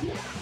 Yeah.